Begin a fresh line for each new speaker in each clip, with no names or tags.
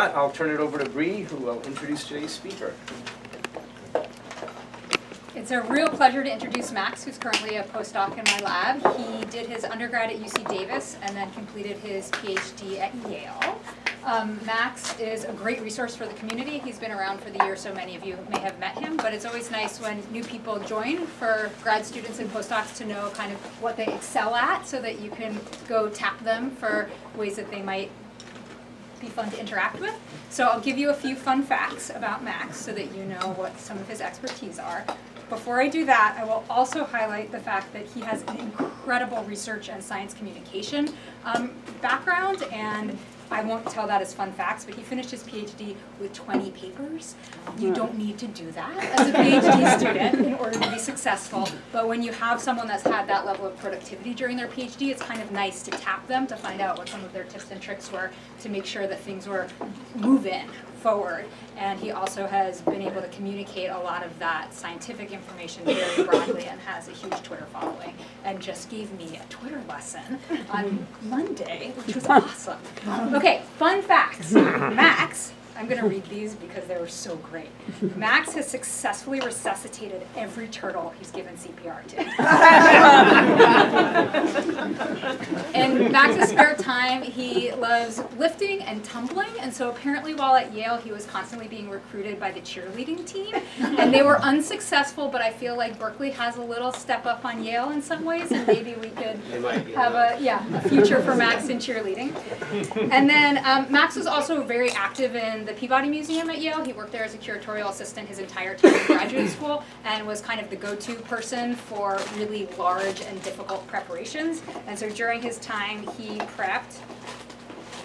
I'll turn it over to Bree, who will introduce today's speaker.
It's a real pleasure to introduce Max, who's currently a postdoc in my lab. He did his undergrad at UC Davis and then completed his PhD at Yale. Um, Max is a great resource for the community. He's been around for the year, so many of you may have met him, but it's always nice when new people join for grad students and postdocs to know kind of what they excel at so that you can go tap them for ways that they might be fun to interact with. So I'll give you a few fun facts about Max so that you know what some of his expertise are. Before I do that, I will also highlight the fact that he has an incredible research and science communication um, background and I won't tell that as fun facts, but he finished his PhD with 20 papers. You don't need to do that as a PhD student in order to be successful, but when you have someone that's had that level of productivity during their PhD, it's kind of nice to tap them to find out what some of their tips and tricks were to make sure that things were moving forward. And he also has been able to communicate a lot of that scientific information very broadly and has a huge Twitter following. And just gave me a Twitter lesson on Monday, which was awesome. Okay, fun facts. Max, I'm going to read these because they were so great. Max has successfully resuscitated every turtle he's given CPR to. In Max's spare time, he loves lifting and tumbling, and so apparently while at Yale, he was constantly being recruited by the cheerleading team, and they were unsuccessful, but I feel like Berkeley has a little step up on Yale in some ways, and maybe we could
It might be
have a, yeah, a future for Max in cheerleading. And then um, Max was also very active in the Peabody Museum at Yale. He worked there as a curatorial assistant his entire time in graduate school and was kind of the go-to person for really large and difficult preparations. And so during his time, he prepped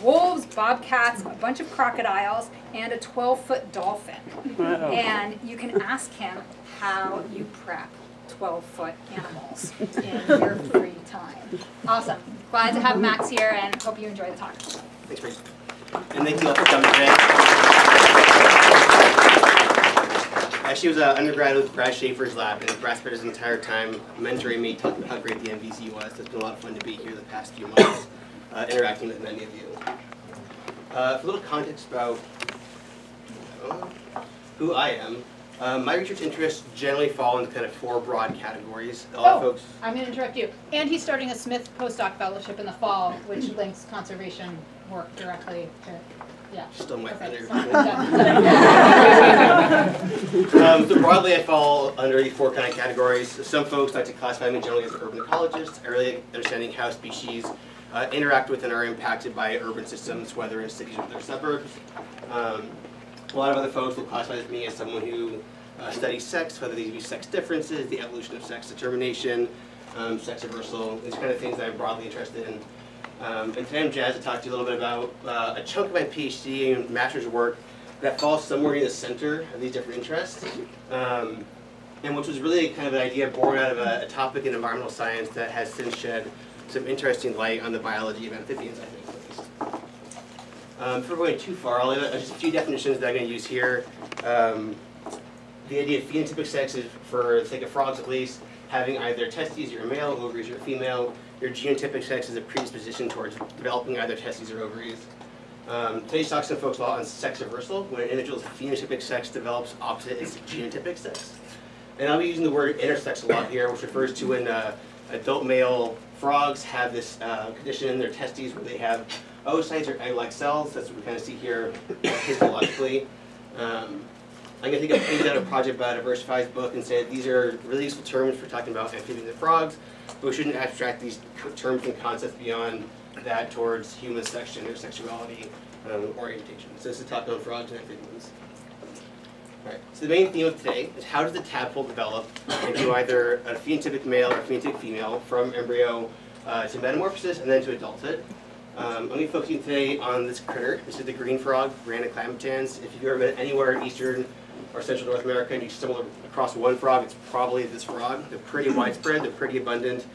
wolves, bobcats, a bunch of crocodiles, and a 12-foot dolphin. And you can ask him how you prep 12-foot animals in your free time. Awesome. Glad to have Max here and hope you enjoy the talk.
Thanks, Bree. And thank you all for coming today. Actually, was an undergrad with Brad Shaffer's lab, and Brad spent his entire time mentoring me, talking about how great the MVZ was. It's been a lot of fun to be here the past few months, uh, interacting with many of you. Uh, for a little context about uh, who I am, uh, my research interests generally fall into kind of four broad categories. A lot of
Oh.
folks
I'm going to interrupt you. And he's starting a Smith postdoc fellowship in the fall, which links conservation work directly to, yeah.
Still my
Okay,
feather.
sorry, done.
Um, so broadly, I fall under these four kind of categories. Some folks like to classify me generally as an urban ecologist. I really understanding how species uh, interact with and are impacted by urban systems, whether in cities or their suburbs. Um, a lot of other folks will classify me as someone who uh, studies sex, whether these be sex differences, the evolution of sex determination, um, sex reversal, these kind of things that I'm broadly interested in. Um, and today I'm jazzed to talk to you a little bit about uh, a chunk of my PhD and master's work that falls somewhere in the center of these different interests, um, and which was really kind of an idea born out of a, a topic in environmental science that has since shed some interesting light on the biology of amphibians, I think. Um, before going too far, I'll leave just a few definitions that I'm going to use here. Um, the idea of phenotypic sex is, for the sake of frogs at least, having either testes, you're male, ovaries, you're female. Your genotypic sex is a predisposition towards developing either testes or ovaries. Um, today's talk some folks a lot on sex reversal, when an individual's phenotypic sex develops opposite its genotypic sex. And I'll be using the word intersex a lot here, which refers to when uh, adult male frogs have this uh, condition in their testes where they have oocytes or egg-like cells. That's what we kind of see here histologically. Um, I'm going to take a page out of Project Biodiversify's book and say these are really useful terms for talking about amphibians and frogs, but we shouldn't abstract these terms and concepts beyond that towards human sex, gender, sexuality, um, orientation. So this is talking about frogs and amphibians. Alright, so the main theme of today is how does the tadpole develop into either a phenotypic male or a phenotypic female from embryo uh, to metamorphosis and then to adulthood. Um, I'm going to be focusing today on this critter. This is the green frog, Rana clamitans. If you've ever been anywhere in eastern or central North America and you stumble across one frog, it's probably this frog. They're pretty widespread, they're pretty abundant,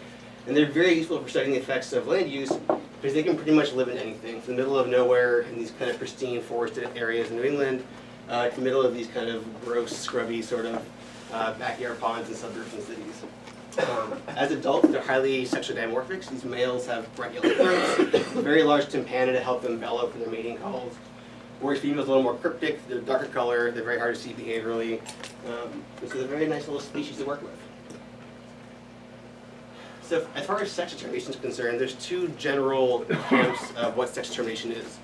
and they're very useful for studying the effects of land use because they can pretty much live in anything. From the middle of nowhere in these kind of pristine forested areas in New England uh, to the middle of these kind of gross, scrubby sort of uh, backyard ponds in suburbs and cities. Um, as adults, they're highly sexually dimorphic. These males have bright yellow throats, very large tympana to help them bellow for their mating calls. whereas females are a little more cryptic, they're darker color, they're very hard to see behaviorally, um, so they're a very nice little species to work with. So as far as sex determination is concerned, there's two general camps of what sex determination is.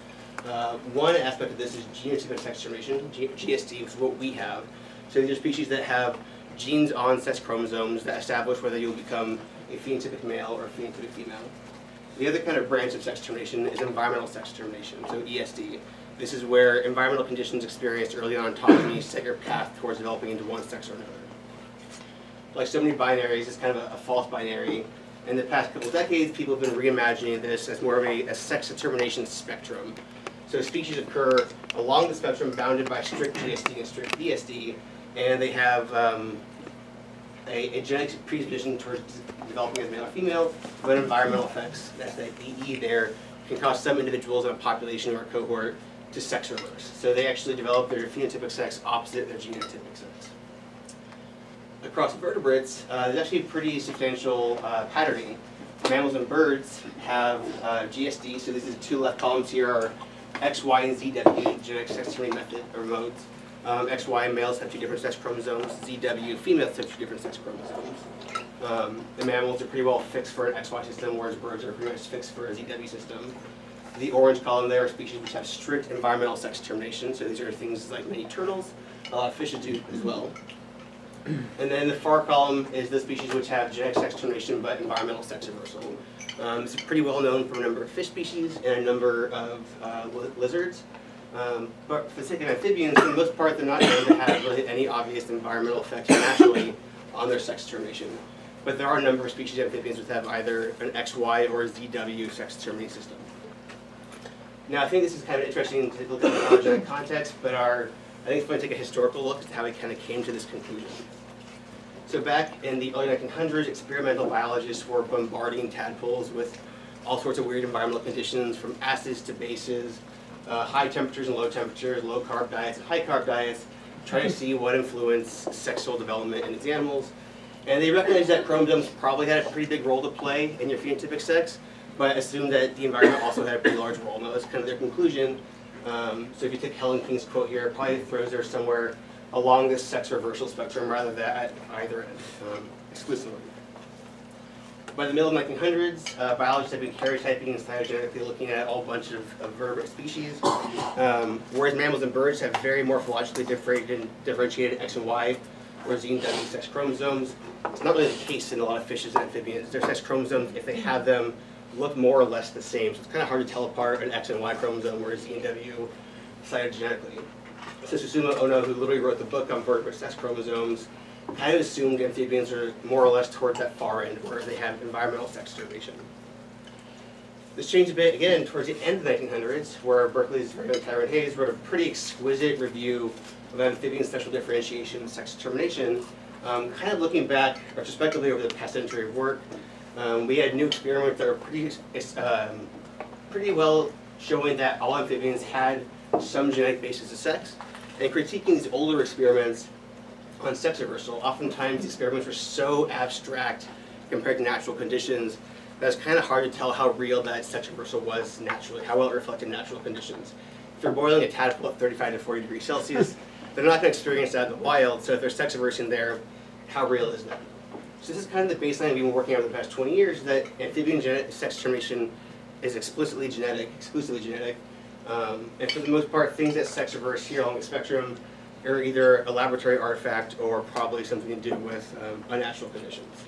Uh, one aspect of this is genotypic sex determination, G- GSD, which is what we have. So these are species that have genes on sex chromosomes that establish whether you'll become a phenotypic male or a phenotypic female. The other kind of branch of sex determination is environmental sex determination, so ESD. This is where environmental conditions experienced early on autonomy set your path towards developing into one sex or another. Like so many binaries, it's kind of a, a false binary. In the past couple decades, people have been reimagining this as more of a, a sex determination spectrum. So species occur along the spectrum bounded by strict GSD and strict ESD, and they have um, a, a genetic predisposition towards developing as male or female, but environmental effects, that's the EE there, can cause some individuals in a population or a cohort to sex reverse. So they actually develop their phenotypic sex opposite their genotypic sex. Across vertebrates, uh, there's actually a pretty substantial uh, patterning. Mammals and birds have uh, GSD, so these are the two left columns here are X, Y, and Z ZW, genetic sex method or modes. Um, X, Y, males have two different sex chromosomes. ZW, females have two different sex chromosomes. Um, the mammals are pretty well fixed for an XY system, whereas birds are pretty much fixed for a ZW system. The orange column there are species which have strict environmental sex determination, so these are things like many turtles, a lot of fishes do as well. And then the far column is the species which have genetic sex determination but environmental sex reversal. Um, it's pretty well known from a number of fish species and a number of uh, li- lizards. Um, but for the sake of amphibians, for the most part, they're not known to have really any obvious environmental effects naturally on their sex determination. But there are a number of species of amphibians which have either an XY or a ZW sex determining system. Now, I think this is kind of interesting to look at the phylogenetic context, but our, I think it's going to take a historical look at how we kind of came to this conclusion. So back in the early 1900s, experimental biologists were bombarding tadpoles with all sorts of weird environmental conditions, from acids to bases, uh, high temperatures and low temperatures, low carb diets and high carb diets, trying to see what influenced sexual development in these animals. And they recognized that chromosomes probably had a pretty big role to play in your phenotypic sex, but assumed that the environment also had a pretty large role. Now that's kind of their conclusion. Um, so if you take Helen King's quote here, it probably throws her somewhere along this sex reversal spectrum rather than at either end, um, exclusively. By the middle of the 1900s, uh, biologists have been karyotyping and cytogenetically looking at a whole bunch of, of vertebrate species, um, whereas mammals and birds have very morphologically differentiated, differentiated X and Y, whereas the W sex chromosomes. It's not really the case in a lot of fishes and amphibians. Their sex chromosomes, if they have them, look more or less the same. So it's kind of hard to tell apart an X and Y chromosome, whereas E and W cytogenetically. So Susumu Ohno, who literally wrote the book on vertebrate sex chromosomes, of assumed amphibians are more or less towards that far end, where they have environmental sex determination. This changed a bit again towards the end of the 1900s, where Berkeley's Raymond Tyrone Hayes wrote a pretty exquisite review of amphibian sexual differentiation and sex determination, um, kind of looking back retrospectively over the past century of work. Um, we had new experiments that were pretty, um, pretty well showing that all amphibians had some genetic basis of sex, and critiquing these older experiments on sex reversal. Oftentimes, the experiments were so abstract compared to natural conditions that it's kind of hard to tell how real that sex reversal was naturally, how well it reflected natural conditions. If you're boiling a tadpole at 35 to 40 degrees Celsius, they're not going to experience that in the wild, so if there's sex reversing there, how real is that? So this is kind of the baseline we've been working on for the past 20 years, that amphibian genetic sex determination is explicitly genetic, exclusively genetic. Um, and for the most part, things that sex reverse here along the spectrum are either a laboratory artifact or probably something to do with um, unnatural conditions.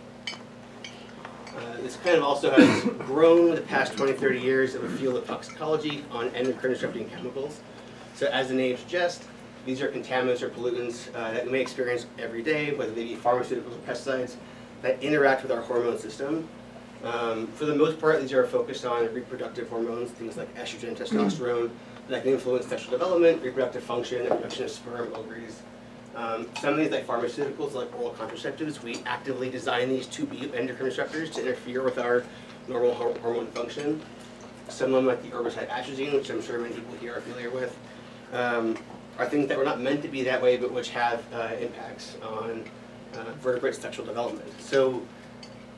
Uh, this kind of also has grown the past 20, 30 years of a field of toxicology on endocrine disrupting chemicals. So as the name suggests, these are contaminants or pollutants uh, that we may experience every day, whether they be pharmaceuticals or pesticides, that interact with our hormone system. Um, for the most part, these are focused on reproductive hormones, things like estrogen, testosterone, that can influence sexual development, reproductive function, and production of sperm, ovaries. Um, some of these, like pharmaceuticals, like oral contraceptives, we actively design these to be endocrine disruptors to interfere with our normal hormone function. Some of them, like the herbicide atrazine, which I'm sure many people here are familiar with, um, are things that were not meant to be that way, but which have uh, impacts on uh, vertebrate sexual development. So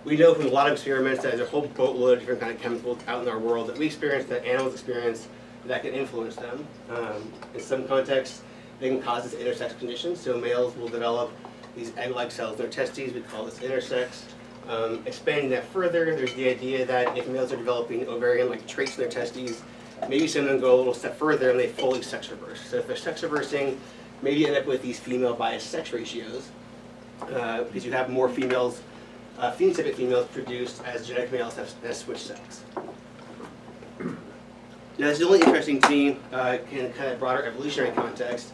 we know from a lot of experiments that there's a whole boatload of different kind of chemicals out in our world that we experience, that animals experience, that can influence them. Um, in some contexts, they can cause this intersex condition. So males will develop these egg-like cells in their testes. We call this intersex. Um, expanding that further, there's the idea that if males are developing ovarian-like traits in their testes, maybe some of them go a little step further and they fully sex reverse. So if they're sex reversing, maybe you end up with these female biased sex ratios uh, because you have more females, uh, phenotypic females produced as genetic males have, have switched sex. Now, this is the only interesting to me uh, in kind of broader evolutionary context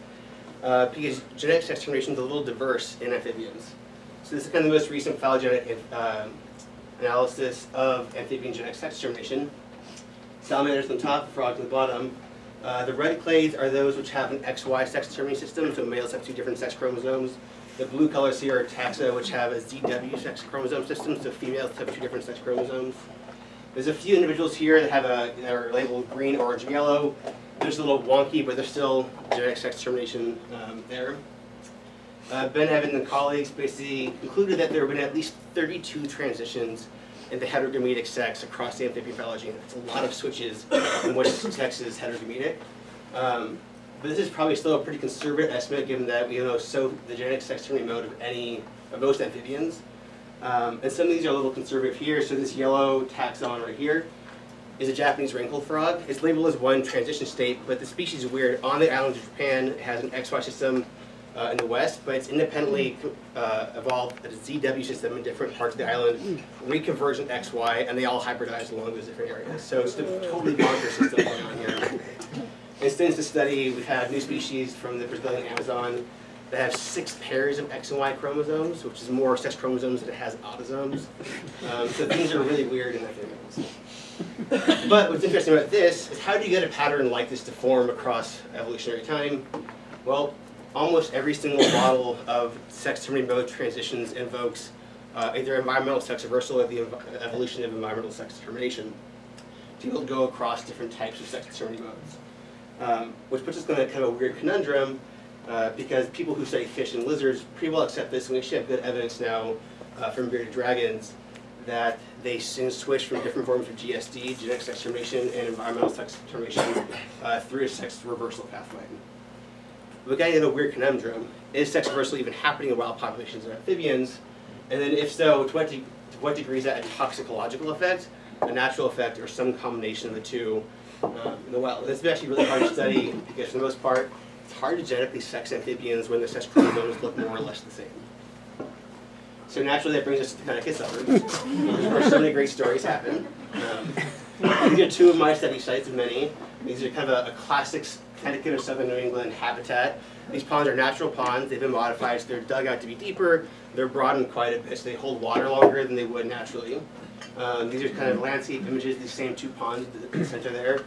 uh, because genetic sex determination is a little diverse in amphibians. So this is kind of the most recent phylogenetic um, analysis of amphibian genetic sex determination. Salamanders on top, frogs on the bottom. Uh, the red clades are those which have an XY sex determining system, so males have two different sex chromosomes. The blue colors here are taxa, which have a ZW sex chromosome system, so females have two different sex chromosomes. There's a few individuals here that have a, that are labeled green, orange, and yellow. They're a little wonky, but there's still genetic sex determination um, there. Uh, ben Evans and colleagues basically concluded that there have been at least 32 transitions into heterogametic sex across the amphibian phylogeny. That's a lot of switches in which sex is heterogametic. Um, but this is probably still a pretty conservative estimate given that we know so the genetic sex determining mode of any of most amphibians. Um, and some of these are a little conservative here. So this yellow taxon right here is a Japanese wrinkled frog. It's labeled as one transition state, but the species is weird. On the island of Japan, it has an XY system uh, in the west, but it's independently uh, evolved a ZW system in different parts of the island, reconvergent XY, and they all hybridize along those different areas. So it's a totally bonkers system going on here. And since the study, we've had new species from the Brazilian Amazon that have six pairs of X and Y chromosomes, which is more sex chromosomes than it has autosomes. Um, so things are really weird in amphibians. But what's interesting about this is how do you get a pattern like this to form across evolutionary time? Well, almost every single model of sex determining mode transitions invokes uh, either environmental sex reversal or the ev- evolution of environmental sex determination to be able to go across different types of sex determining modes. Um, which puts us in a kind of a weird conundrum uh, because people who study fish and lizards pretty well accept this, and we actually have good evidence now uh, from bearded dragons that they soon switch from different forms of GSD, genetic sex determination, and environmental sex determination uh, through a sex reversal pathway. We're getting into a weird conundrum. Is sex reversal even happening in wild populations of amphibians? And then if so, to what, to what degree is that a toxicological effect, a natural effect, or some combination of the two um, in the wild? This is actually really hard to study because for the most part, hard to genetically sex amphibians when their sex chromosomes look more or less the same. So naturally, that brings us to the Connecticut suburbs, where so many great stories happen. Um, these are two of my study sites of many. These are kind of a, a classic Connecticut or southern New England habitat. These ponds are natural ponds. They've been modified, so they're dug out to be deeper. They're broadened quite a bit, so they hold water longer than they would naturally. Um, these are kind of landscape images, these same two ponds in the center there.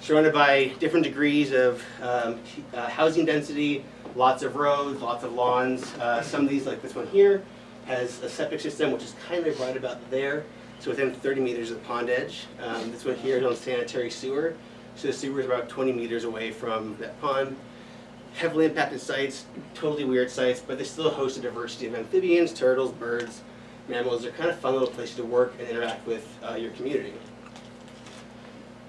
Surrounded by different degrees of um, uh, housing density, lots of roads, lots of lawns. Uh, some of these, like this one here, has a septic system which is kind of right about there, so within 30 meters of the pond edge. Um, this one here is on sanitary sewer, so the sewer is about 20 meters away from that pond. Heavily impacted sites, totally weird sites, but they still host a diversity of amphibians, turtles, birds, mammals. They're kind of fun little places to work and interact with uh, your community.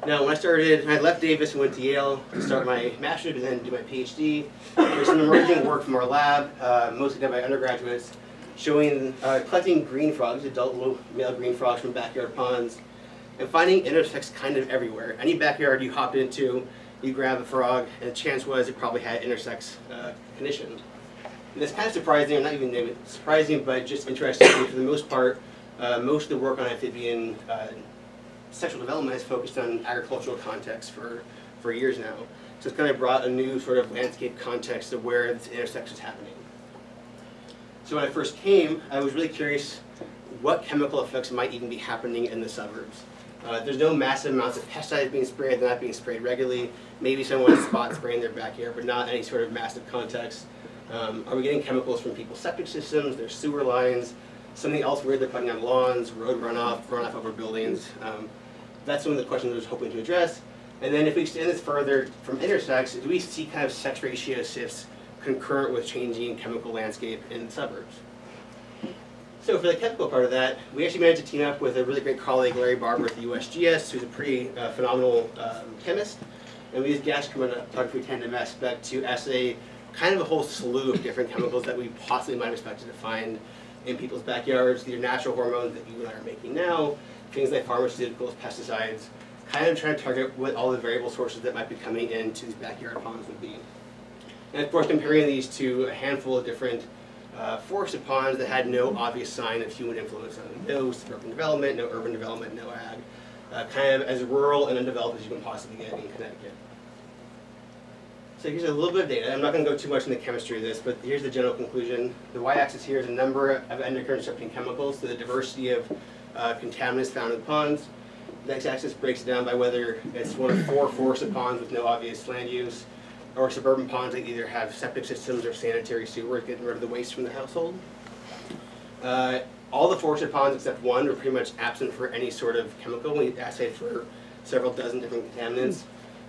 Now, when I started, I left Davis and went to Yale to start my master's and then do my PhD. There's some emerging work from our lab, uh, mostly done by undergraduates, showing uh, collecting green frogs, adult male green frogs from backyard ponds, and finding intersex kind of everywhere. Any backyard you hop into, you grab a frog, and the chance was it probably had intersex uh, condition. And it's kind of surprising, not even surprising, but just interesting. For the most part, uh, most of the work on amphibian uh, sexual development has focused on agricultural context for, for years now. So it's kind of brought a new sort of landscape context of where this intersection is happening. So when I first came, I was really curious what chemical effects might even be happening in the suburbs. Uh, there's no massive amounts of pesticides being sprayed, they're not being sprayed regularly. Maybe someone spot spraying their backyard, but not any sort of massive context. Um, are we getting chemicals from people's septic systems, their sewer lines, something else weird they're putting on lawns, road runoff, runoff over buildings? Um, that's one of the questions I was hoping to address. And then if we extend this further from intersex, do we see kind of sex ratio shifts concurrent with changing chemical landscape in suburbs? So for the chemical part of that, we actually managed to team up with a really great colleague, Larry Barber at the USGS, who's a pretty uh, phenomenal um, chemist. And we used gas chromatography tandem mass spec to assay kind of a whole slew of different chemicals that we possibly might have expected to find in people's backyards. These are natural hormones that you and I are making now, things like pharmaceuticals, pesticides, kind of trying to target what all the variable sources that might be coming into these backyard ponds would be. And of course, comparing these to a handful of different uh, forested ponds that had no obvious sign of human influence on them. No suburban development, no urban development, no ag. Uh, kind of as rural and undeveloped as you can possibly get in Connecticut. So here's a little bit of data. I'm not going to go too much into the chemistry of this, but here's the general conclusion. The y-axis here is the number of endocrine disrupting chemicals, so the diversity of uh, contaminants found in ponds. The x-axis breaks it down by whether it's one of four forested ponds with no obvious land use, or suburban ponds that either have septic systems or sanitary sewer getting rid of the waste from the household. Uh, all the forested ponds except one were pretty much absent for any sort of chemical. We assayed for several dozen different contaminants.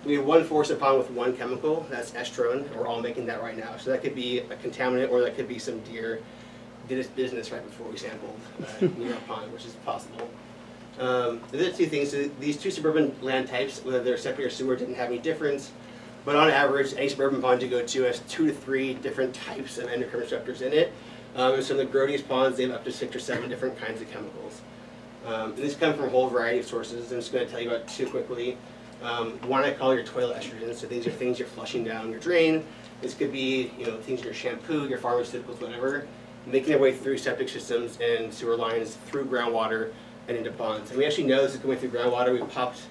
We have one forested pond with one chemical, that's estrone. We're all making that right now. So that could be a contaminant or that could be some deer did its business right before we sampled uh, near a pond, which is possible. Um, the two things, so these two suburban land types, whether they're septic or sewer, didn't have any difference. But on average, any suburban pond you go to has two to three different types of endocrine disruptors in it. Um, and so in the grodiest ponds, they have up to six or seven different kinds of chemicals. Um, and these come from a whole variety of sources. I'm just going to tell you about two quickly. Um, one I call your toilet estrogens. So these are things you're flushing down your drain. This could be, you know, things in your shampoo, your pharmaceuticals, whatever, making their way through septic systems and sewer lines, through groundwater, and into ponds. And we actually know this is going through groundwater. We popped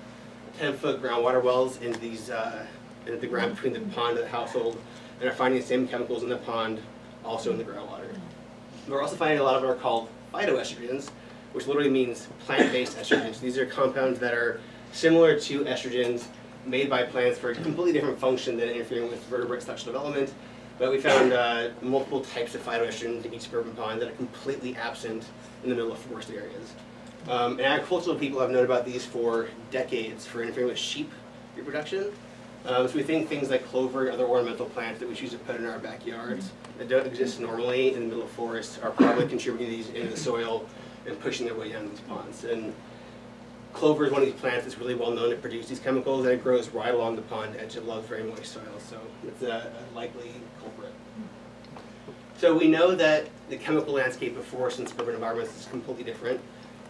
10-foot groundwater wells into these, uh, into the ground between the pond and the household, and are finding the same chemicals in the pond, also in the groundwater. We're also finding a lot of them are called phytoestrogens, which literally means plant-based estrogens. These are compounds that are similar to estrogens made by plants for a completely different function than interfering with vertebrate sexual development. But we found uh, multiple types of phytoestrogens in each suburban pond that are completely absent in the middle of forest areas. Um, and agricultural people have known about these for decades for interfering with sheep reproduction. Um, so we think things like clover and other ornamental plants that we choose to put in our backyards that don't exist normally in the middle of forests are probably contributing these into the soil and pushing their way down these ponds. And clover is one of these plants that's really well known to produce these chemicals and it grows right along the pond edge. It loves very moist soil, so it's a, a likely culprit. So we know that the chemical landscape of forest and suburban environments is completely different.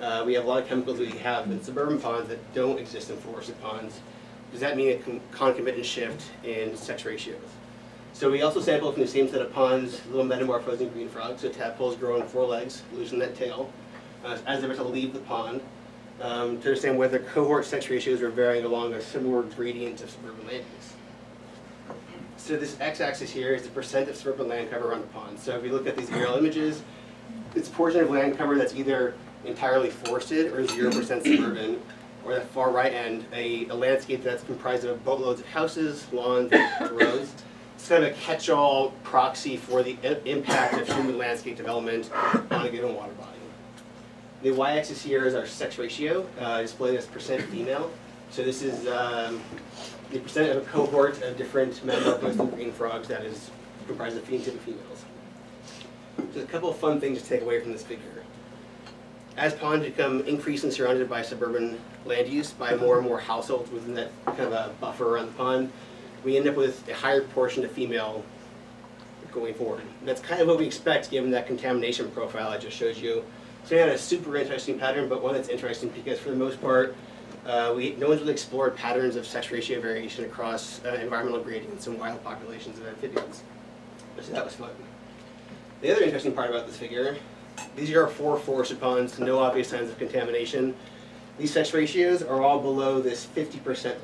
Uh, we have a lot of chemicals we have in suburban ponds that don't exist in forested ponds. Does that mean a concomitant shift in sex ratios? So we also sampled from the same set of ponds little metamorphosing green frogs, so tadpoles grow on four legs, losing that tail, uh, as they're about to leave the pond, um, to understand whether cohort sex ratios are varying along a similar gradient of suburban land. So this x-axis here is the percent of suburban land cover around the pond. So if you look at these aerial images, it's a portion of land cover that's either entirely forested or 0% suburban, or the far right end, a, a landscape that's comprised of boatloads of houses, lawns, and roads. It's kind of a catch-all proxy for the impact of human landscape development on a given water body. The y-axis here is our sex ratio, uh, displayed as percent female. So this is um, the percent of a cohort of different metamorphosed green frogs that is comprised of phenotypic females. So a couple of fun things to take away from this figure. As ponds become increasingly surrounded by suburban land use, by more and more households within that kind of a buffer around the pond, we end up with a higher proportion of female going forward. And that's kind of what we expect given that contamination profile I just showed you. So we had a super interesting pattern, but one that's interesting because for the most part, uh, we, no one's really explored patterns of sex ratio variation across uh, environmental gradients and wild populations of amphibians. So that was fun. The other interesting part about this figure, these are our four forested ponds, no obvious signs of contamination. These sex ratios are all below this 50% mark.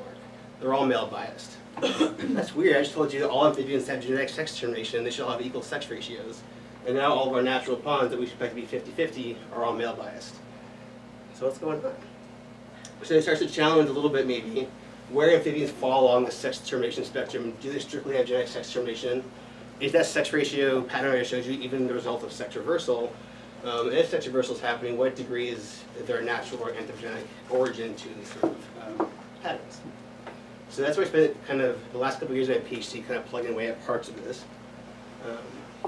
They're all male biased. That's weird, I just told you that all amphibians have genetic sex determination, and they should all have equal sex ratios. And now all of our natural ponds that we expect to be 50-50 are all male biased. So what's going on? So it starts to challenge a little bit maybe where amphibians fall along the sex determination spectrum. Do they strictly have genetic sex determination? Is that sex ratio pattern I showed you even the result of sex reversal? Um, and if sex reversal is happening, what degree is there a natural or anthropogenic origin to these sort of um, patterns? So that's where I spent kind of the last couple of years of my PhD kind of plugging away at parts of this. Um,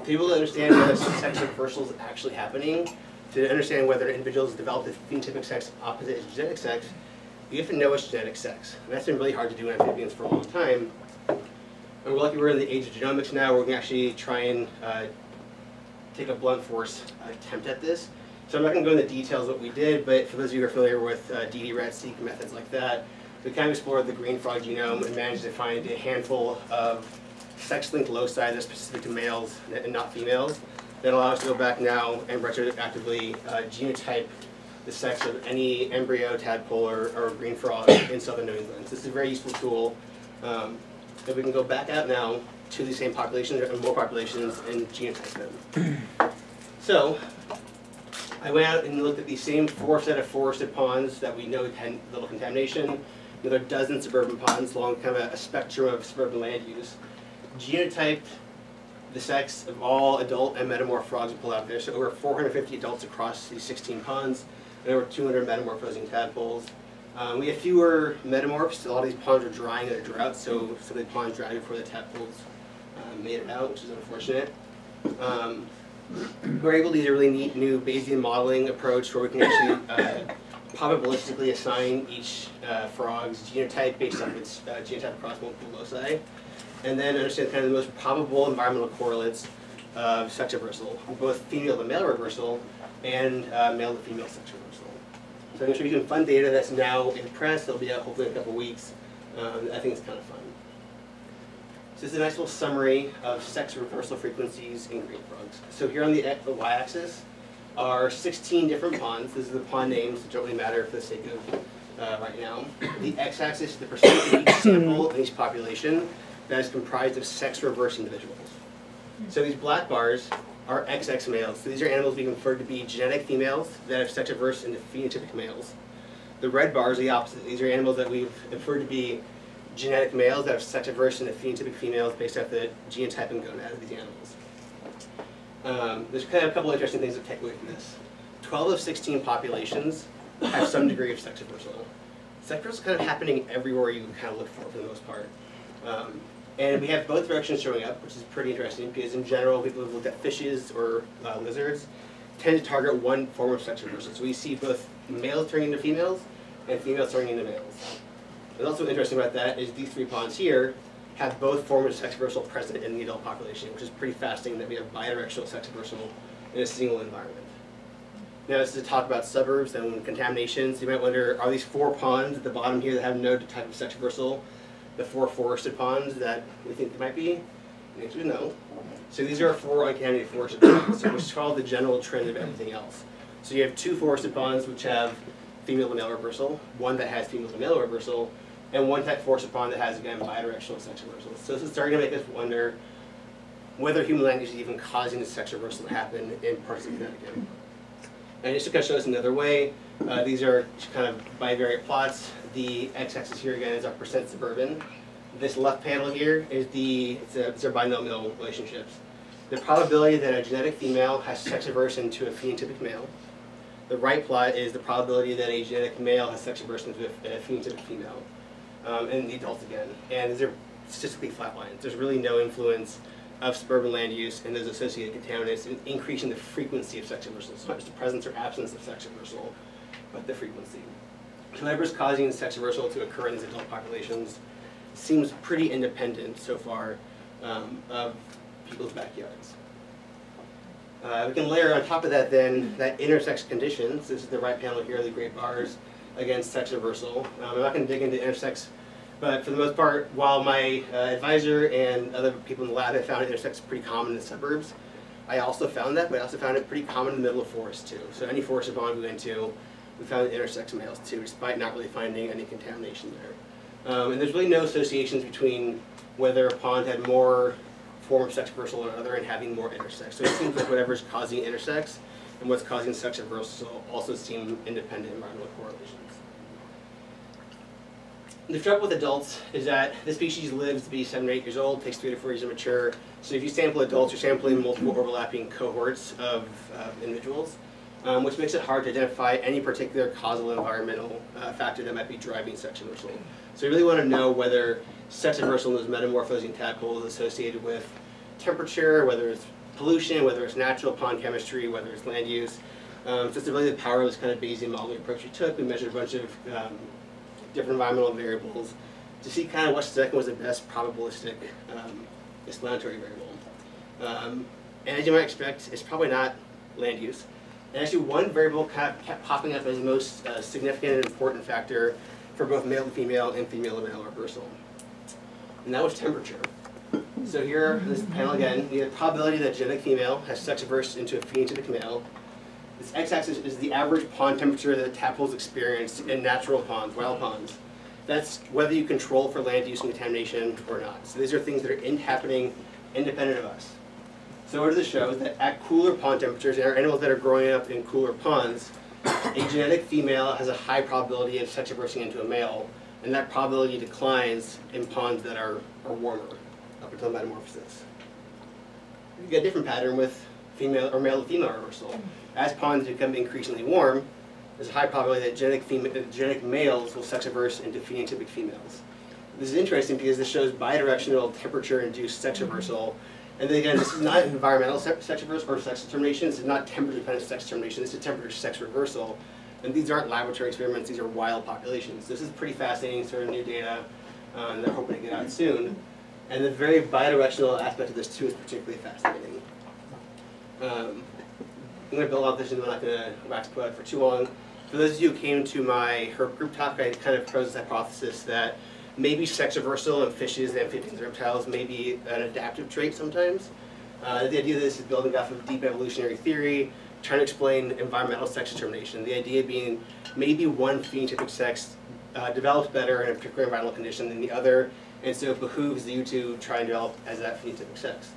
able to understand whether sex reversal is actually happening, to understand whether individuals develop a phenotypic sex opposite to genetic sex, you have to know its genetic sex. And that's been really hard to do in amphibians for a long time. And we're lucky we're in the age of genomics now, where we can actually try and uh, take a blunt force attempt at this. So I'm not going to go into details what we did, but for those of you who are familiar with uh, DD-RAD-seq methods like that, we kind of explored the green frog genome and managed to find a handful of sex-linked loci that are specific to males and not females that allow us to go back now and retroactively uh, genotype the sex of any embryo tadpole or, or green frog in southern New England. So this is a very useful tool um, that we can go back out now to these same populations or more populations and genotype them. So I went out and looked at these same four set of forested ponds that we know had little contamination. another dozen suburban ponds along kind of a, a spectrum of suburban land use. Genotyped the sex of all adult and metamorph frogs we pulled out there. So over 450 adults across these 16 ponds, and over 200 metamorphosing tadpoles. Um, we have fewer metamorphs. A lot of these ponds are drying in a drought, so some of the ponds dried before the tadpoles uh, made it out, which is unfortunate. Um, we're able to use a really neat new Bayesian modeling approach where we can actually uh, probabilistically assign each uh, frog's genotype based on its uh, genotype across multiple loci, and then understand kind of the most probable environmental correlates of sex reversal, both female to male reversal and uh, male to female sex reversal. So I'm going to show you some fun data that's now in press. It'll be out hopefully in a couple weeks. Um, I think it's kind of fun. So this is a nice little summary of sex reversal frequencies in green frogs. So here on the, the y-axis are 16 different ponds. This is the pond names that don't really matter for the sake of uh, right now. The x-axis is the percent of each sample in each population that is comprised of sex reverse individuals. So these black bars are XX males. So these are animals we inferred to be genetic females that have sex reversed into phenotypic males. The red bars are the opposite. These are animals that we've inferred to be genetic males that have sex reversed into phenotypic females based off the genotype and gonad of these animals. Um, there's kind of a couple interesting things to take away from this. 12 of 16 populations have some degree of sex reversal. Sex reversal is kind of happening everywhere you kind of look for for the most part. Um, and we have both directions showing up, which is pretty interesting because in general, people who've looked at fishes or uh, lizards tend to target one form of sex reversal. So we see both males turning into females and females turning into males. What's also interesting about that is these three ponds here have both forms of sex reversal present in the adult population, which is pretty fascinating that we have bidirectional sex reversal in a single environment. Now this is to talk about suburbs and contaminations. You might wonder, are these four ponds at the bottom here that have no type of sex reversal the four forested ponds that we think they might be? Answer is no. So these are our four uncontaminated forested ponds, so which is called the general trend of everything else. So you have two forested ponds which have female to male reversal, one that has female to male reversal, and one type forested pond that has again bidirectional sex reversal. So this is starting to make us wonder whether human language is even causing the sex reversal to happen in parts of Connecticut. And just to kind of show us another way, uh, these are kind of bivariate plots. The x-axis here again is our percent suburban. This left panel here is the it's, a, it's binomial relationships. The probability that a genetic female has sex reversion into a phenotypic male. The right plot is the probability that a genetic male has sex reversion into a, a phenotypic female. Um, and the adults again. And these are statistically flat lines. There's really no influence of suburban land use and those associated contaminants in increasing the frequency of sex reversal. It's not just the presence or absence of sex reversal, but the frequency. Whatever's causing sex reversal to occur in these adult populations seems pretty independent so far um, of people's backyards. Uh, we can layer on top of that then that intersex conditions. This is the right panel here, the gray bars against sex reversal. Um, I'm not going to dig into intersex, but for the most part, while my uh, advisor and other people in the lab have found intersex pretty common in the suburbs, I also found that, but I also found it pretty common in the middle of forest too. So any forest pond we went to, we found intersex males too, despite not really finding any contamination there. Um, and there's really no associations between whether a pond had more form of sex reversal or another and having more intersex. So it seems like whatever's causing intersex and what's causing sex reversal also seem independent environmental correlations. The trouble with adults is that this species lives to be seven or eight years old, takes three to four years to mature. So if you sample adults, you're sampling multiple overlapping cohorts of uh, individuals, um, which makes it hard to identify any particular causal environmental uh, factor that might be driving sex reversal. So we really want to know whether sex reversal in those metamorphosing tadpoles is associated with temperature, whether it's pollution, whether it's natural pond chemistry, whether it's land use. Um, so it's really the power of this kind of Bayesian modeling approach we took. We measured a bunch of um, different environmental variables to see kind of what second was the best probabilistic um, explanatory variable. Um, and as you might expect, it's probably not land use. And actually one variable kept, popping up as the most uh, significant and important factor for both male to female and female to male reversal. And that was temperature. So here, this panel again, the probability that a genetic female has sex reversed into a phenotypic male. This x-axis is the average pond temperature that tadpoles experience in natural ponds, wild ponds. That's whether you control for land use and contamination or not. So these are things that are in, happening independent of us. What does this show? That at cooler pond temperatures, and our animals that are growing up in cooler ponds, a genetic female has a high probability of sex reversing into a male, and that probability declines in ponds that are, are warmer, up until metamorphosis. You get a different pattern with female or male to female reversal. As ponds become increasingly warm, there's a high probability that genetic, genetic males will sex reverse into phenotypic females. This is interesting because this shows bidirectional temperature-induced sex reversal. And then again, this is not environmental se- sex reversal or sex determination. This is not temperature-dependent sex determination. This is temperature sex reversal. And these aren't laboratory experiments. These are wild populations. This is pretty fascinating, sort of new data. Um, they're hoping to get out soon. And the very bidirectional aspect of this too is particularly fascinating. Um, I'm going to build on this and I'm not going to wax poetic for too long. For those of you who came to my herp group talk, I kind of proposed this hypothesis that maybe sex reversal in fishes, amphibians, reptiles may be an adaptive trait sometimes. Uh, the idea of this is building off of deep evolutionary theory, trying to explain environmental sex determination. The idea being maybe one phenotypic sex uh, develops better in a particular environmental condition than the other, and so it behooves you to try and develop as that phenotypic sex.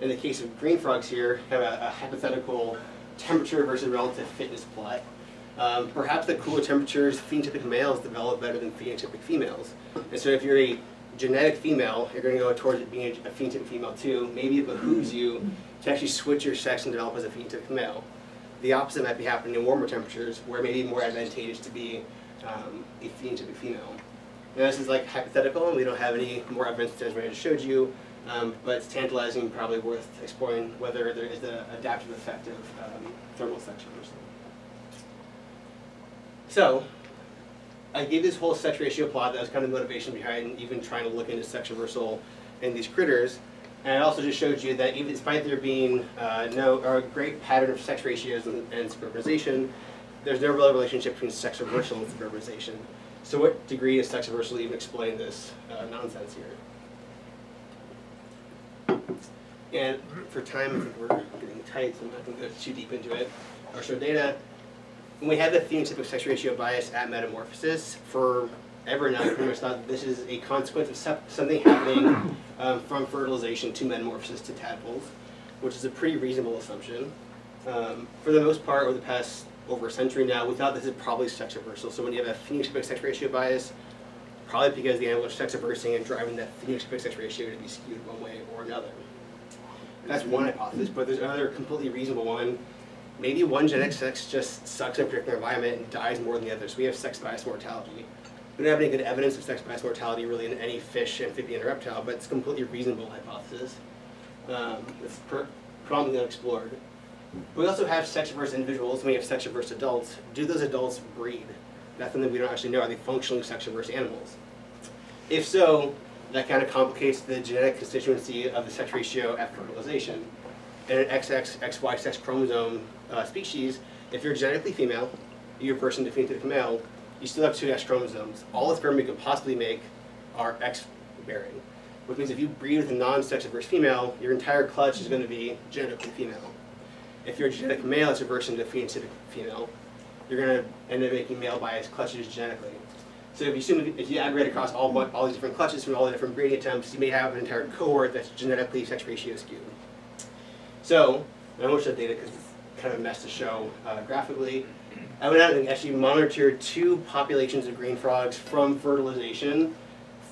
In the case of green frogs here, of a, a hypothetical temperature versus relative fitness plot. Um, perhaps the cooler temperatures, phenotypic males develop better than phenotypic females. And so if you're a genetic female, you're going to go towards being a, phenotypic female too. Maybe it behooves you to actually switch your sex and develop as a phenotypic male. The opposite might be happening in warmer temperatures, where it may be more advantageous to be um, a phenotypic female. Now this is like hypothetical, and we don't have any more evidence as I just showed you, um, but it's tantalizing, and probably worth exploring whether there is an adaptive effect of um, thermal sex reversal. So, I gave this whole sex ratio plot. That was kind of the motivation behind even trying to look into sex reversal in these critters. And I also just showed you that even despite there being uh, no or a great pattern of sex ratios and, and suburbanization, there's no real relationship between sex reversal and suburbanization. So what degree does sex reversal even explain this uh, nonsense here? And for time, I think we're getting tight, so I'm not going to go too deep into it. I'll show data. When we have the phenotypic sex ratio bias at metamorphosis, for ever now, pretty much thought this is a consequence of something happening um, from fertilization to metamorphosis to tadpoles, which is a pretty reasonable assumption. Um, for the most part, over the past over a century now, we thought this is probably sex reversal. So when you have a phenotypic sex ratio bias, probably because the animal is sex reversing and driving that phenotypic sex ratio to be skewed one way or another. That's one hypothesis, but there's another completely reasonable one. Maybe one genetic sex just sucks in a particular environment and dies more than the others. We have sex bias mortality. We don't have any good evidence of sex bias mortality really in any fish, amphibian, or reptile, but it's a completely reasonable hypothesis. Um, it's predominantly unexplored. We also have sex reverse individuals, and we have sex reverse adults. Do those adults breed? That's something we don't actually know. Are they functionally sex reverse animals? If so, that kind of complicates the genetic constituency of the sex ratio at fertilization. In an XX, XY sex chromosome uh, species, if you're genetically female, you're a person phenotypic male, you still have two X chromosomes. All the sperm you could possibly make are X bearing, which means if you breed with a non-sex averse female, your entire clutch is going to be genetically female. If you're a genetic male that's reversed into phenotypic female, you're going to end up making male biased clutches genetically. So if you assume if you aggregate across all all these different clutches from all the different breeding attempts, you may have an entire cohort that's genetically sex ratio skewed. So I won't show data because it's kind of a mess to show uh, graphically. I went out and actually monitored two populations of green frogs from fertilization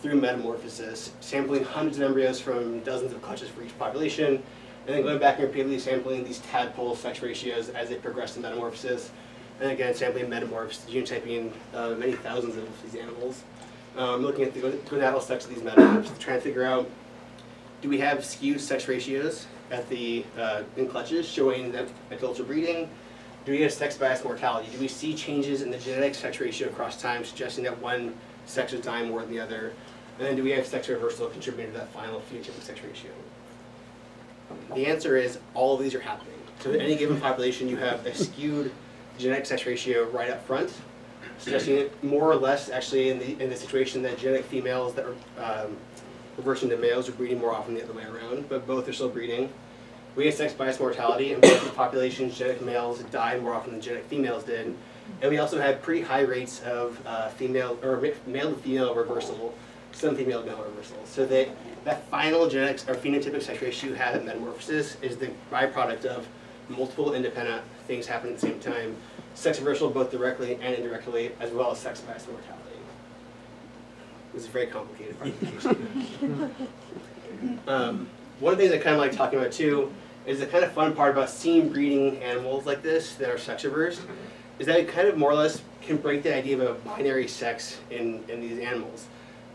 through metamorphosis, sampling hundreds of embryos from dozens of clutches for each population, and then going back and repeatedly sampling these tadpole sex ratios as they progress in metamorphosis, and again sampling metamorphs, genotyping uh, many thousands of these animals. Um, looking at the gonadal sex of these metamorphs, trying to figure out do we have skewed sex ratios at the uh, in clutches showing that adults are breeding? Do we have sex bias mortality? Do we see changes in the genetic sex ratio across time suggesting that one sex is dying more than the other? And then do we have sex reversal contributing to that final phenotypic sex ratio? The answer is all of these are happening. So in any given population, you have a skewed genetic sex ratio right up front, suggesting it more or less actually in the in the situation that genetic females that are um, reversing to males are breeding more often the other way around, but both are still breeding. We have sex bias mortality in both populations. Genetic males died more often than genetic females did, and we also had pretty high rates of uh, female or male to female reversal, some female to male reversal. So that that final genetics or phenotypic sex ratio you had at metamorphosis is the byproduct of multiple independent things happening at the same time. Sex reversal both directly and indirectly, as well as sex bias mortality. It's a very complicated. Um, one of the things I kind of like talking about too is the kind of fun part about seeing breeding animals like this that are sex reversed is that it kind of more or less can break the idea of a binary sex in, in these animals.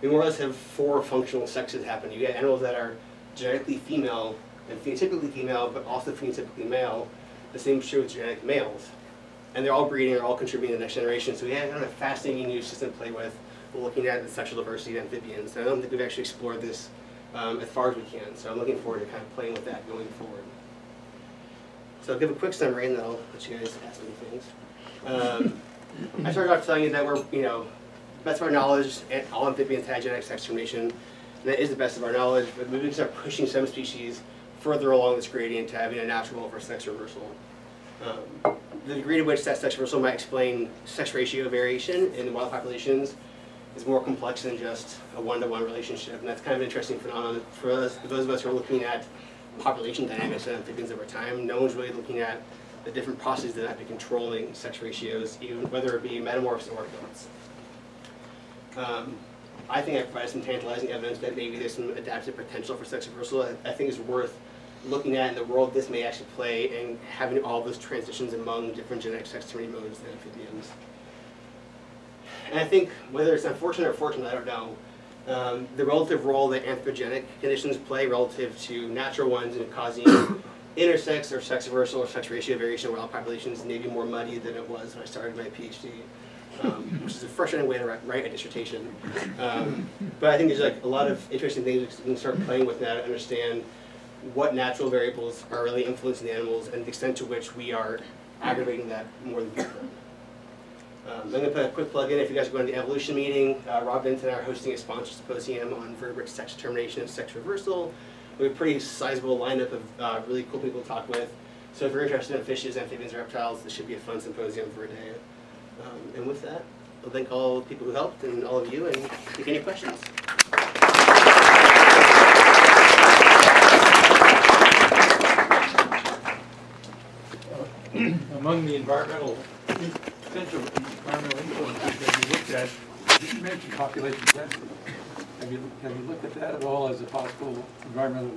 We more or less have four functional sexes happen. You get animals that are genetically female and phenotypically female, but also phenotypically male. The same is true with genetic males. And they're all breeding, they're all contributing to the next generation. So we have kind of a fascinating new system to play with, looking at the sexual diversity of amphibians. And I don't think we've actually explored this um, as far as we can. So I'm looking forward to kind of playing with that going forward. So I'll give a quick summary and then I'll let you guys ask me things. Um, I started off telling you that we're, you know, best of our knowledge, all amphibians had genetic sex determination. And that is the best of our knowledge, but we can start pushing some species further along this gradient to having a natural for sex reversal. Um, the degree to which that sex reversal might explain sex ratio variation in wild populations is more complex than just a one-to-one relationship, and that's kind of an interesting phenomenon for us, for those of us who are looking at population dynamics and amphibians over time. No one's really looking at the different processes that have be controlling sex ratios, even whether it be metamorphs or adults. Um, I think I provided some tantalizing evidence that maybe there's some adaptive potential for sex reversal. I, think it's worth looking at in the world this may actually play and having all those transitions among different genetic sex determining modes in amphibians. And I think whether it's unfortunate or fortunate, I don't know, um, the relative role that anthropogenic conditions play relative to natural ones in causing intersex or sex reversal or sex ratio variation in wild populations may be more muddy than it was when I started my PhD, um, which is a frustrating way to write, a dissertation. Um, but I think there's like a lot of interesting things we can start playing with now to understand what natural variables are really influencing the animals and the extent to which we are aggravating that more than people. Um, I'm going to put a quick plug in. If you guys are going to the evolution meeting, uh, Rob Vinton and I are hosting a sponsor symposium on vertebrate sex determination and sex reversal. We have a pretty sizable lineup of uh, really cool people to talk with. So if you're interested in fishes, amphibians, reptiles, this should be a fun symposium for a day. Um, and with that, I'll thank all the people who helped and all of you and take any questions.
Among the environmental, environmental influences that you looked at, you mentioned population density. Have you, have you looked at that at all as a possible environmental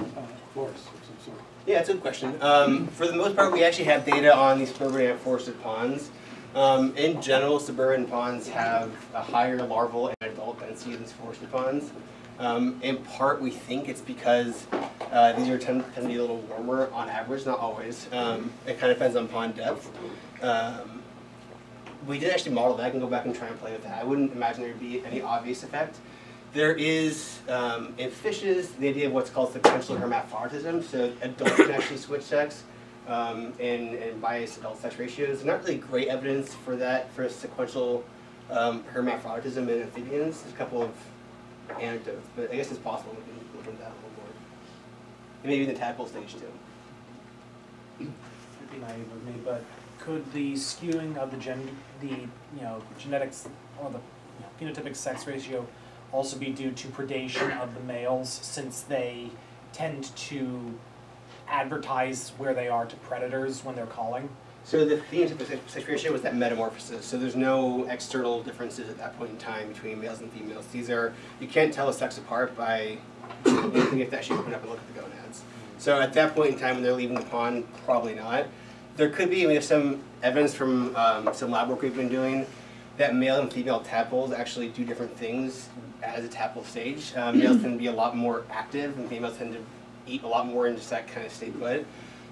uh, force of some sort?
Yeah, it's a good question. Um, for the most part, we actually have data on these suburban and forested ponds. Um, in general, suburban ponds have a higher larval and adult density than forested ponds. Um, in part, we think it's because uh, these are tend, tend to be a little warmer on average, not always. Um, it kind of depends on pond depth. Um, we did actually model that. I can go back and try and play with that. I wouldn't imagine there'd be any obvious effect. There is, um, in fishes, the idea of what's called sequential hermaphroditism. So adults can actually switch sex um, and, and bias adult sex ratios. Not really great evidence for that, for sequential um, hermaphroditism in amphibians. There's a couple of anecdotes, but I guess it's possible. We can look into that a little more. And maybe in the tadpole stage too.
Could be naive of me, but could the skewing of the gen, the, you know, genetics or the you know, phenotypic sex ratio also be due to predation of the males since they tend to advertise where they are to predators when they're calling?
So the phenotypic sex ratio was that metamorphosis. So there's no external differences at that point in time between males and females. These are you can't tell a sex apart by anything if they actually open up and look at the gonads. So at that point in time when they're leaving the pond, probably not. There could be we have some evidence from um, some lab work we've been doing that male and female tadpoles actually do different things as a tadpole stage. Um, males tend to be a lot more active and females tend to eat a lot more in just that kind of state put.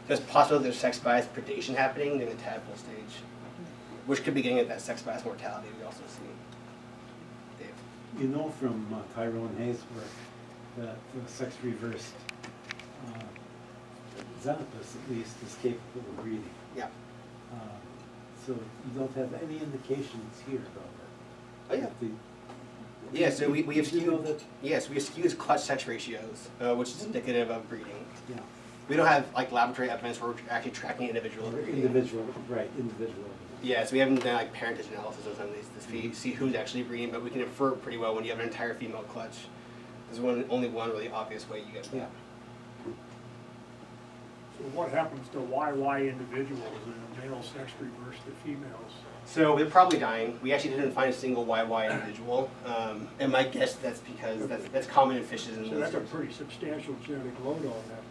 There's possible there's sex bias predation happening in the tadpole stage, which could be getting at that sex bias mortality we also see.
you know from uh, Tyrone Hayes' work that the sex reversed uh, Xenopus at least is capable of breeding.
Yeah.
Uh, So you don't have any indications here though
Oh, yeah.
that the.
Yeah, so we, we have
you know
skewed,
that,
yes, we have skewed clutch sex ratios, uh, which is indicative of breeding.
yeah,
We don't have like laboratory evidence where we're actually tracking individual
or
breeding.
individual, right, individual.
Yeah, so we haven't done like parentage analysis on some of these to see, see who's actually breeding, but we can infer pretty well when you have an entire female clutch. There's one, only one really obvious way you get
Yeah.
that.
So what happens to YY individuals and male sex reverse to females?
So they're probably dying. We actually didn't find a single YY individual, um, and my guess that's because that's, that's common in fishes and
So that's a pretty substantial genetic load on that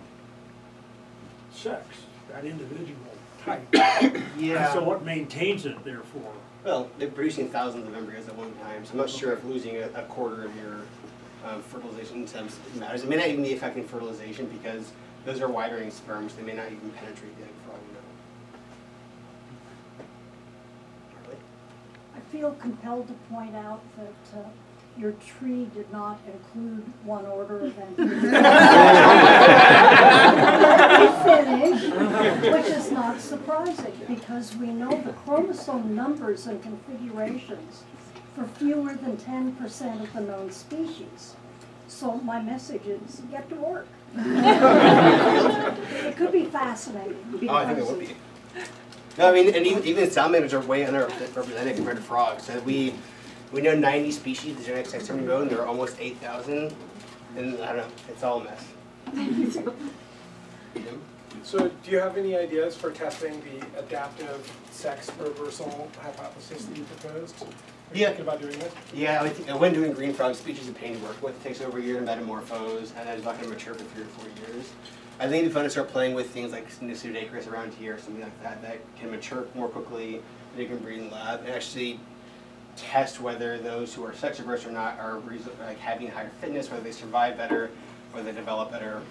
sex, that individual type. And so what maintains it therefore?
Well, they're producing thousands of embryos at one time, so I'm not sure if losing a, a quarter of your um, fertilization attempts matters. It may not even be affecting fertilization because those are wide-ranging sperms. They may not even penetrate the egg for all we know. Harley?
I feel compelled to point out that uh, your tree did not include one order of Finish, which is not surprising, because we know the chromosome numbers and configurations for fewer than ten percent of the known species. So my message is, get to work. It could be fascinating,
Oh, I think it would be. No, I mean, and even, even salamanders are way underrepresented compared to frogs. So we, we know 90 species of genetic sex term mode, and there are almost 8,000. And I don't know, it's all a mess.
So do you have any ideas for testing the adaptive sex reversal hypothesis that you proposed? Are you
Yeah.
thinking about doing this?
Yeah, I think, when doing green frog species is a pain to work with. It takes over a year to metamorphose, and then it's not going to mature for three or four years. I think it'd be fun to start playing with things like Pseudacris around here, or something like that, that can mature more quickly, that you can breed in the lab, and actually test whether those who are sex reversed or not are like having higher fitness, whether they survive better, whether they develop better.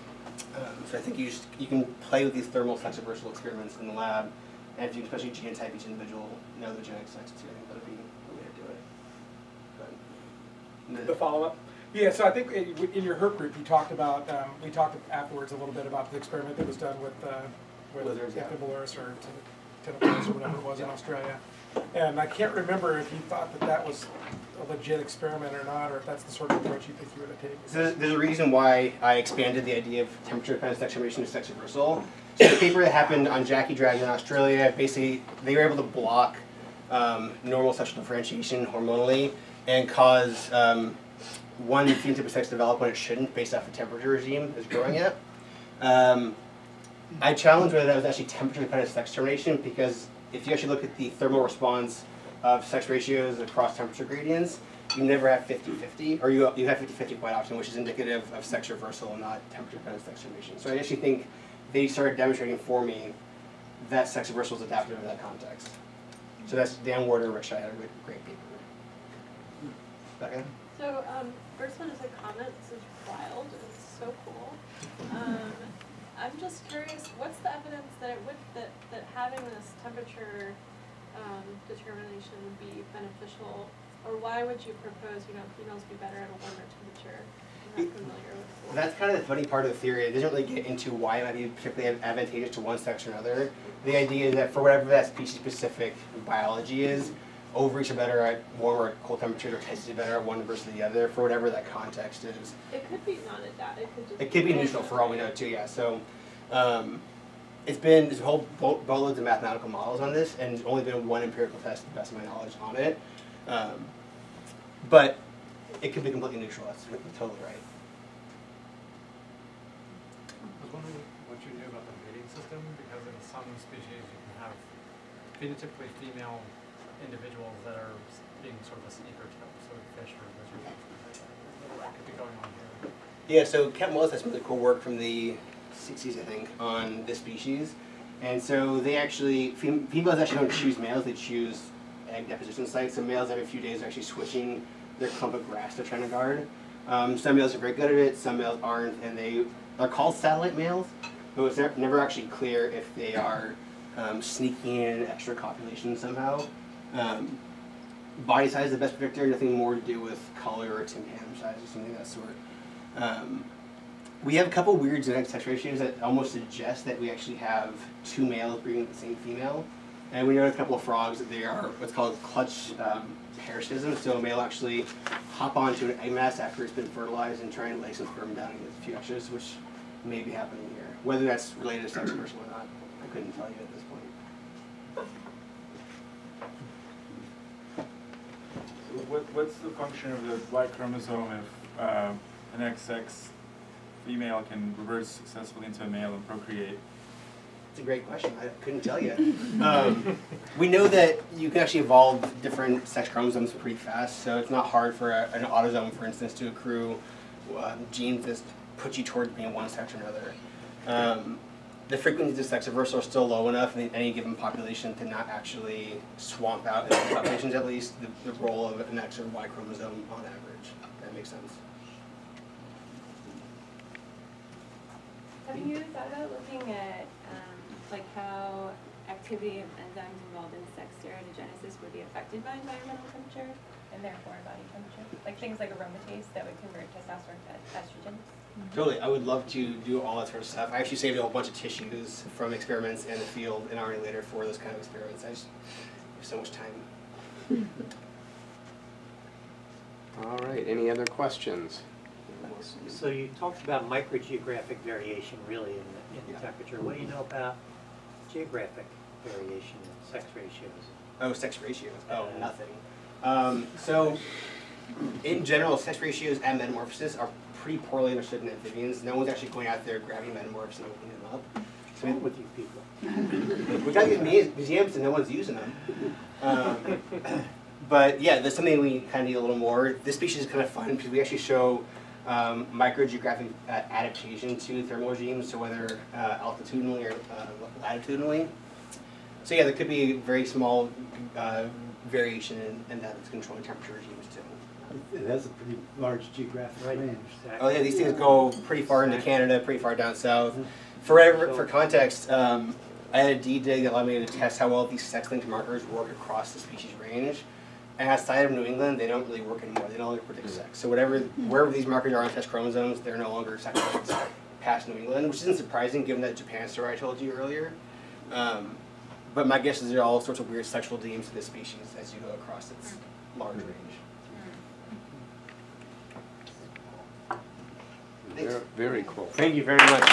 Um, so I think you just you can play with these thermal sex reversal experiments in the lab, and if you especially genotype each individual, know the genetic sex too. I think that'd be the way to do it. But,
The follow-up? Yeah, so I think in in your HERP group, you talked about, um, we talked afterwards a little bit about the experiment that was done with, uh, with
Lizards, yeah.
Amphibolurus or Tenebris or whatever it was in Australia. And I can't remember if you thought that that was a legit experiment or not, or if that's the sort of approach you think you would take.
So there's, there's a reason why I expanded the idea of temperature dependent sex formation to sex reversal. So the paper that happened on Jacky Dragon in Australia, basically they were able to block um, normal sexual differentiation hormonally and cause um, one phenotype of sex develop when it shouldn't based off the temperature regime is growing at. Um, I challenge whether that was actually temperature dependent sex termination because if you actually look at the thermal response of sex ratios across temperature gradients, you never have 50-50, or you, you have 50-50 quite often, which is indicative of sex reversal and not temperature dependent sex termination. So I actually think they started demonstrating for me that sex reversal is adaptive in that context. So that's Dan Warner and Rick Shine had a great, great paper. Becca?
So, um, first one is a comment, this is wild, it's so cool. Um, I'm just curious, what's the evidence that it would, that, that having this temperature, um, determination would be beneficial? Or why would you propose, you know, females be better at a warmer temperature? I'm not familiar with.
That's kind of the funny part of the theory. It doesn't really get into why it might be particularly advantageous to one sex or another. The idea is that for whatever that species-specific biology is, ovaries are better at warmer, or cold temperatures, or testes are better at one versus the other, for whatever that context is.
It could be non-adaptive, it could just.
It could be neutral for all we know too, yeah. So um, it's been there's a whole bo- boatloads of mathematical models on this, and there's only been one empirical test, to the best of my knowledge, on it. Um, but it could be completely neutral. That's totally right.
I was wondering what you knew about the mating system, because in some species you can have phenotypically female individuals that are being sort of a sneaker type, so fish or lizard. What could be going on here?
Yeah, so Kentwood Wells has some really cool work from the 60s, I think, on this species. And so they actually, fem- females actually don't choose males, they choose egg deposition sites. So males every few days are actually switching their clump of grass they're trying to guard. Um, some males are very good at it, some males aren't, and they are called satellite males, but it's never actually clear if they are um, sneaking in extra copulation somehow. Um, body size is the best predictor, nothing more to do with color or tympanum size or something of that sort. Um, we have a couple weird genetic sex ratios that almost suggest that we actually have two males breeding with the same female. And we know with a couple of frogs that they are what's called clutch um, parasitism. So a male actually hop onto an egg mass after it's been fertilized and try and lay some sperm down and get a few which may be happening here. Whether that's related to sex person or not, I couldn't tell you at this point.
So what, what's the function of the Y chromosome if uh, an XX female can reverse successfully into a male and procreate?
It's a great question. I couldn't tell you. Um, we know that you can actually evolve different sex chromosomes pretty fast, so it's not hard for a, an autosome, for instance, to accrue um, genes that put you towards being one sex or another. Um, the frequencies of sex reversal are still low enough in any given population to not actually swamp out, in some populations at least, the, the role of an X or Y chromosome on average. That makes sense.
Have you thought about looking at, um, like how activity of enzymes involved in sex steroidogenesis would be affected by environmental temperature and therefore body temperature? Like things like aromatase that would convert testosterone to estrogen?
Totally, I would love to do all that sort of stuff. I actually saved a whole bunch of tissues from experiments in the field in RNAlater for those kind of experiments. I just have so much time.
All right, any other questions?
So you talked about microgeographic variation really in the, in the temperature. What do you know about geographic variation in sex ratios?
Oh, sex ratios. Oh, nothing. Um, so, in general, sex ratios and metamorphosis are pretty poorly understood in amphibians. No one's actually going out there grabbing metamorphs and opening them up.
What's wrong with you people?
We gotta get muse- museums and no one's using them. Um, but yeah, that's something we kind of need a little more. This species is kind of fun because we actually show um, microgeographic uh, adaptation to thermal regimes, so whether uh, altitudinally or uh, latitudinally. So yeah, there could be very small uh, variation in, in that it's controlling temperature regimes too.
It has a pretty large geographic
Right,
range.
exactly.
Oh yeah, these things go pretty far into Canada, pretty far down south. For whatever, for context, um, I had a D-dig that allowed me to test how well these sex-linked markers work across the species range. And outside of New England, they don't really work anymore. They don't really predict sex. So whatever, wherever these markers are on test chromosomes, they're no longer sex linked past New England, which isn't surprising given that Japan story I told you earlier. Um, but my guess is there are all sorts of weird sexual themes to this species as you go across its large range. Thanks.
Very- Very cool.
Thank you very much.